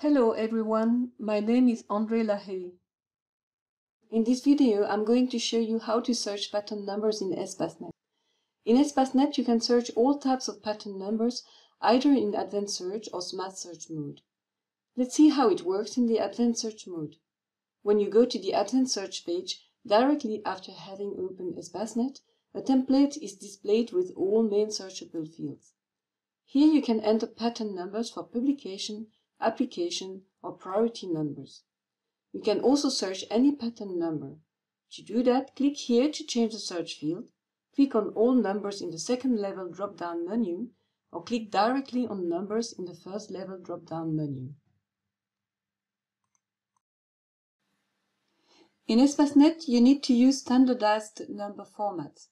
Hello everyone, my name is André Lahaye. In this video, I'm going to show you how to search patent numbers in Espacenet. In Espacenet, you can search all types of patent numbers, either in Advanced Search or Smart Search mode. Let's see how it works in the Advanced Search mode. When you go to the Advanced Search page, directly after having opened Espacenet, a template is displayed with all main searchable fields. Here you can enter patent numbers for publication, application, or priority numbers. You can also search any patent number. To do that, click here to change the search field, click on all numbers in the second level drop-down menu, or click directly on numbers in the first level drop-down menu. In Espacenet, you need to use standardized number formats.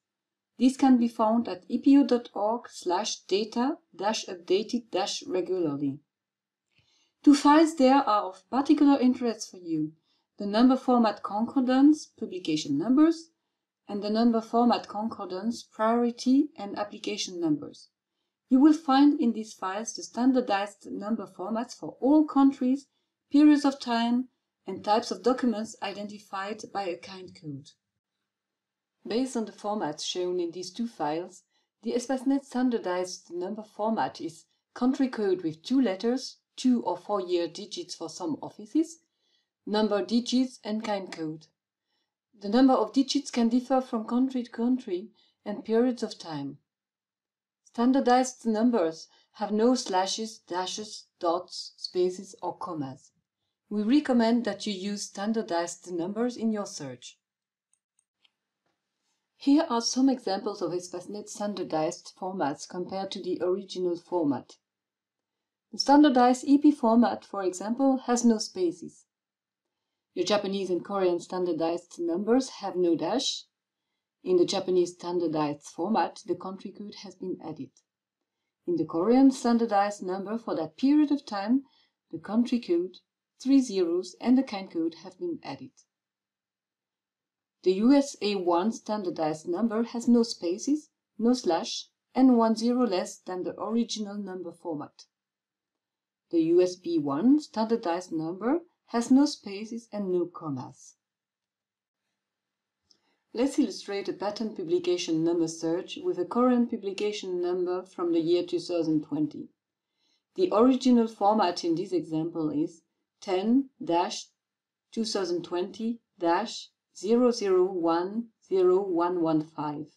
These can be found at epo.org slash data updated regularly. Two files there are of particular interest for you, the number format concordance, publication numbers, and the number format concordance, priority and application numbers. You will find in these files the standardized number formats for all countries, periods of time, and types of documents identified by a kind code. Based on the formats shown in these two files, the Espacenet standardized number format is country code with two letters, two or four year digits for some offices, number digits and kind code. The number of digits can differ from country to country and periods of time. Standardized numbers have no slashes, dashes, dots, spaces or commas. We recommend that you use standardized numbers in your search. Here are some examples of Espacenet standardized formats compared to the original format. The standardized EP format, for example, has no spaces. Your Japanese and Korean standardized numbers have no dash. In the Japanese standardized format, the country code has been added. In the Korean standardized number for that period of time, the country code, three zeros, and the kind code have been added. The USA1 standardized number has no spaces, no slash, and one zero less than the original number format. The USB1 standardized number has no spaces and no commas. Let's illustrate a patent publication number search with a current publication number from the year 2020. The original format in this example is 10-2020- 001015.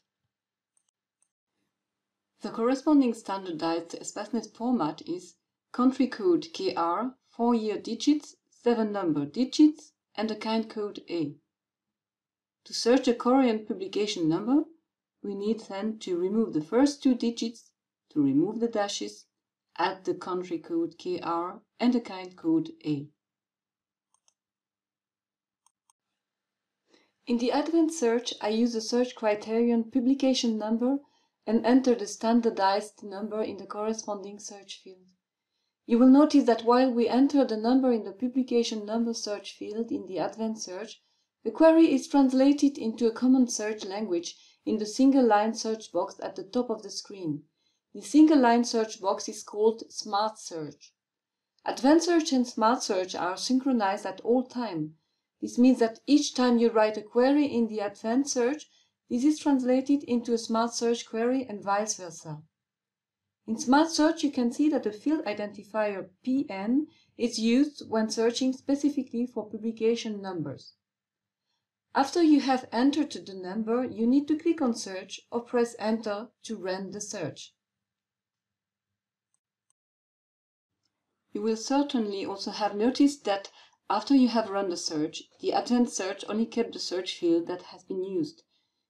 The corresponding standardized Espacenet format is country code KR, 4 year digits, 7 number digits, and a kind code A. To search a Korean publication number, we need then to remove the first two digits, to remove the dashes, add the country code KR and a kind code A. In the advanced search, I use the search criterion publication number and enter the standardized number in the corresponding search field. You will notice that while we enter the number in the publication number search field in the advanced search, the query is translated into a common search language in the single line search box at the top of the screen. The single line search box is called Smart Search. Advanced Search and Smart Search are synchronized at all time, this means that each time you write a query in the advanced search, this is translated into a smart search query and vice versa. In Smart Search, you can see that the field identifier PN is used when searching specifically for publication numbers. After you have entered the number, you need to click on Search or press Enter to run the search. You will certainly also have noticed that after you have run the search, the Advanced Search only kept the search field that has been used.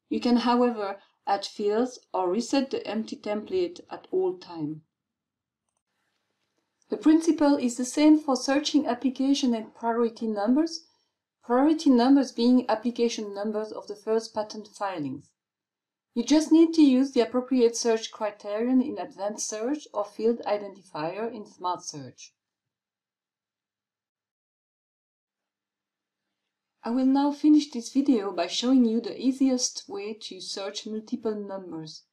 You can, however, add fields or reset the empty template at all time. The principle is the same for searching application and priority numbers, priority numbers being application numbers of the first patent filings. You just need to use the appropriate search criterion in Advanced Search or field identifier in Smart Search. I will now finish this video by showing you the easiest way to search multiple numbers.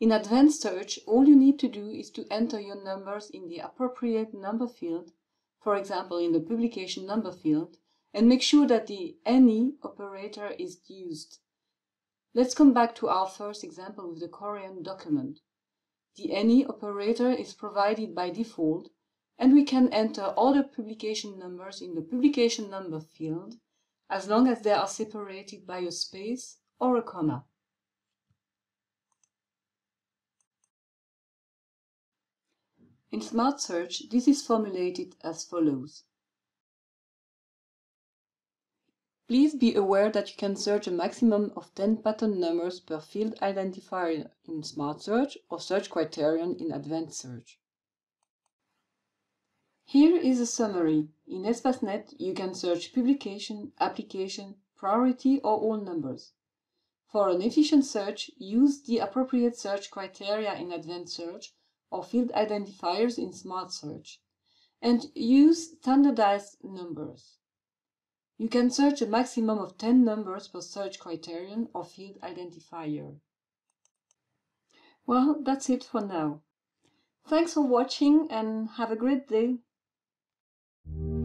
In Advanced Search, all you need to do is to enter your numbers in the appropriate number field, for example in the publication number field, and make sure that the any operator is used. Let's come back to our first example with the Korean document. The any operator is provided by default, and we can enter all the publication numbers in the publication number field as long as they are separated by a space or a comma. In Smart Search, this is formulated as follows. Please be aware that you can search a maximum of 10 patent numbers per field identifier in Smart Search or Search Criterion in Advanced Search. Here is a summary. In Espacenet, you can search publication, application, priority or all numbers. For an efficient search, use the appropriate search criteria in Advanced Search or field identifiers in Smart Search, and use standardized numbers. You can search a maximum of 10 numbers per search criterion or field identifier. Well, that's it for now. Thanks for watching and have a great day thank you